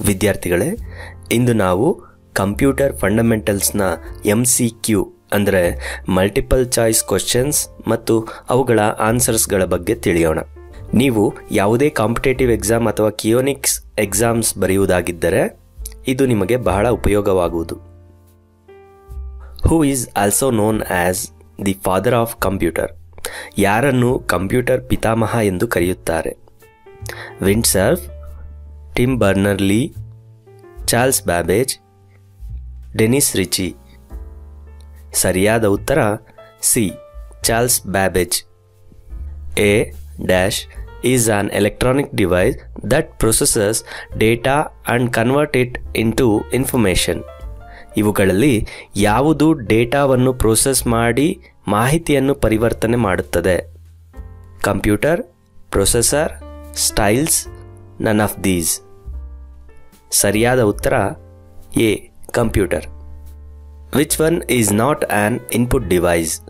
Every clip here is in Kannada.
ವಿದ್ಯಾರ್ಥಿಗಳೇ, ಇಂದು ನಾವು ಕಂಪ್ಯೂಟರ್ ಫಂಡಮೆಂಟಲ್ಸ್ನ ಎಂ ಸಿ ಕ್ಯೂ ಅಂದರೆ ಮಲ್ಟಿಪಲ್ ಚಾಯ್ಸ್ ಕ್ವಶನ್ಸ್ ಮತ್ತು ಅವುಗಳ ಆನ್ಸರ್ಸ್ಗಳ ಬಗ್ಗೆ ತಿಳಿಯೋಣ. ನೀವು ಯಾವುದೇ ಕಾಂಪಿಟೇಟಿವ್ ಎಕ್ಸಾಮ್ ಅಥವಾ ಕಿಯೋನಿಕ್ಸ್ ಎಕ್ಸಾಮ್ಸ್ ಬರೆಯುವುದಾಗಿದ್ದರೆ, ಇದು ನಿಮಗೆ ಬಹಳ ಉಪಯೋಗವಾಗುವುದು. Who is also known as the father of computer ಯಾರನ್ನು ಕಂಪ್ಯೂಟರ್ ಪಿತಾಮಹ ಎಂದು ಕರೆಯುತ್ತಾರೆ? ವಿಂಡ್ಸರ್ಫ್ Tim Berner, Lee, Charles Babbage, Dennis Ritchie. ಸರಿಯಾದ ಉತ್ತರ C, Charles Babbage. A dash is an electronic device that processes data and convert it into information. ಇವುಗಳಲ್ಲಿ ಯಾವುದು ಡೇಟಾವನ್ನು ಪ್ರೋಸೆಸ್ ಮಾಡಿ ಮಾಹಿತಿಯನ್ನು ಪರಿವರ್ತನೆ ಮಾಡುತ್ತದೆ. Computer processor, styles, none of these. ಸರಿಯಾದ ಉತ್ತರ, A, computer. Which one is not an input device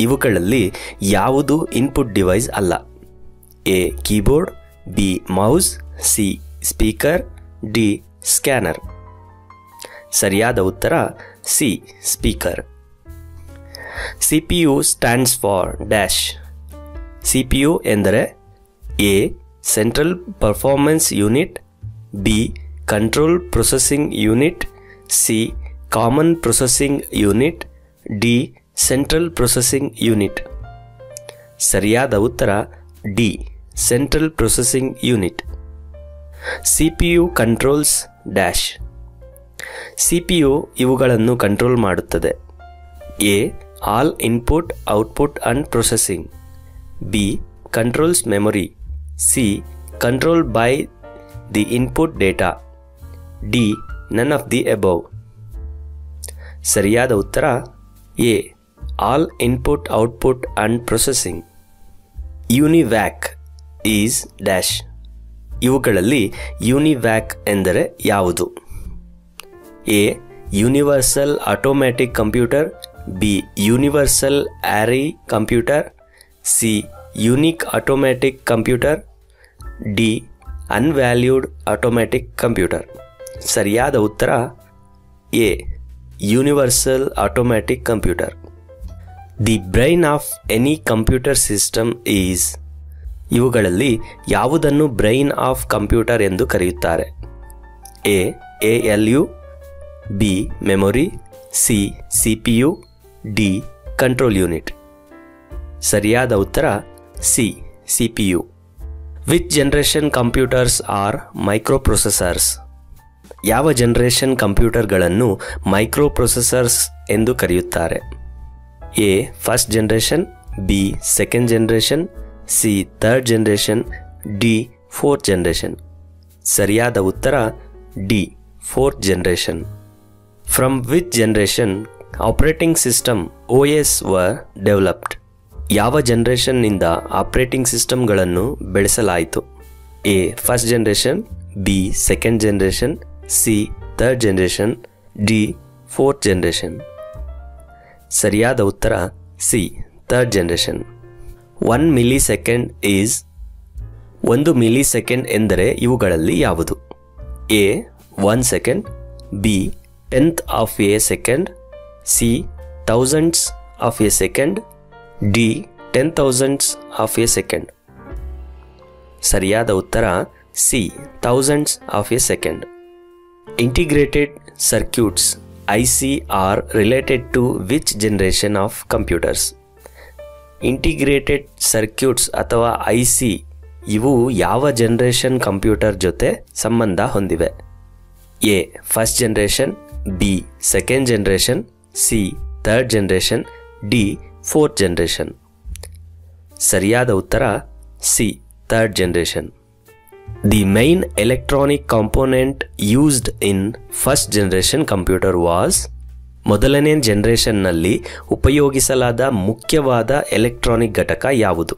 ಇವುಗಳಲ್ಲಿ ಯಾವುದು ಇನ್ಪುಟ್ ಡಿವೈಸ್ ಅಲ್ಲ. A, keyboard, B, mouse, C, speaker, D, scanner. ಸರಿಯಾದ ಉತ್ತರ, C, speaker. C P U stands for dash C P U ಎಂದರೆ A central performance unit B control processing unit C common processing unit D central processing unit ಸರಿಯಾದ ಉತ್ತರ D central processing unit C P U controls dash C P U ಇವುಗಳನ್ನು ಕಂಟ್ರೋಲ್ ಮಾಡುತ್ತದೆ. A all input output and processing B controls memory C control by the input data D none of the above ಸರಿಯಾದ ಉತ್ತರ, A all input output and processing UNIVAC is dash ಇವುಗಳಲ್ಲಿ ಯೂನಿವ್ಯಾಕ್ ಎಂದರೆ ಯಾವುದು? A universal automatic computer B universal array computer C unique automatic computer D unvalued automatic computer ಸರಿಯಾದ ಉತ್ತರ A, universal automatic computer. The brain of any computer system is. ಇವುಗಳಲ್ಲಿ ಯಾವುದನ್ನು ಬ್ರೈನ್ ಆಫ್ ಕಂಪ್ಯೂಟರ್ ಎಂದು ಕರೆಯುತ್ತಾರೆ? A A L U, B, memory, C C P U, D, control unit. ಸರಿಯಾದ ಉತ್ತರ C C P U. Which generation computers are microprocessors ಯಾವ ಜನರೇಷನ್ ಕಂಪ್ಯೂಟರ್ಗಳನ್ನು ಮೈಕ್ರೋ ಪ್ರೊಸೆಸರ್ಸ್ ಎಂದು ಕರೆಯುತ್ತಾರೆ? A first generation B second generation C third generation D fourth generation ಸರಿಯಾದ ಉತ್ತರ, D fourth generation from which generation operating system O S were developed ಯಾವ ಜನರೇಷನ್ನಿಂದ ಆಪರೇಟಿಂಗ್ ಸಿಸ್ಟಮ್ಗಳನ್ನು ಬೆಳೆಸಲಾಯಿತು? A first generation B second generation C third generation D fourth generation ಸರಿಯಾದ ಉತ್ತರ C third generation one millisecond is ಒಂದು ಮಿಲಿ ಸೆಕೆಂಡ್ ಎಂದರೆ ಇವುಗಳಲ್ಲಿ ಯಾವುದು? A one second B tenth of a second C thousands of a second D ten thousands of a second ಸರಿಯಾದ ಉತ್ತರ C thousands of a second integrated circuits I C are related to which generation of computers integrated circuits ಅಥವಾ ಐ ಸಿ ಇವು ಯಾವ ಜನರೇಷನ್ ಕಂಪ್ಯೂಟರ್ ಜೊತೆ ಸಂಬಂಧ ಹೊಂದಿವೆ? A first generation B second generation C third generation D fourth generation ಸರಿಯಾದ ಉತ್ತರ C third generation the main electronic component used in first generation computer was ಮೊದಲನೇ ಜನರೇಷನ್ನಲ್ಲಿ ಉಪಯೋಗಿಸಲಾದ ಮುಖ್ಯವಾದ ಎಲೆಕ್ಟ್ರಾನಿಕ್ ಘಟಕ ಯಾವುದು?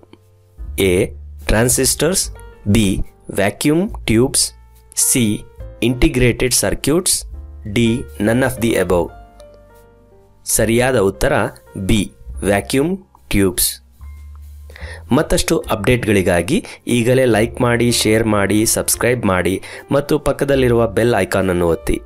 A transistors B vacuum tubes C integrated circuits D none of the above ಸರಿಯಾದ ಉತ್ತರ ಬಿ ವ್ಯಾಕ್ಯೂಮ್ ಟ್ಯೂಬ್ಸ್ ಮತ್ತಷ್ಟು ಅಪ್ಡೇಟ್ಗಳಿಗಾಗಿ ಈಗಲೇ ಲೈಕ್ ಮಾಡಿ ಶೇರ್ ಮಾಡಿ ಸಬ್ಸ್ಕ್ರೈಬ್ ಮಾಡಿ ಮತ್ತು ಪಕ್ಕದಲ್ಲಿರುವ ಬೆಲ್ ಐಕಾನನ್ನು ಒತ್ತಿ.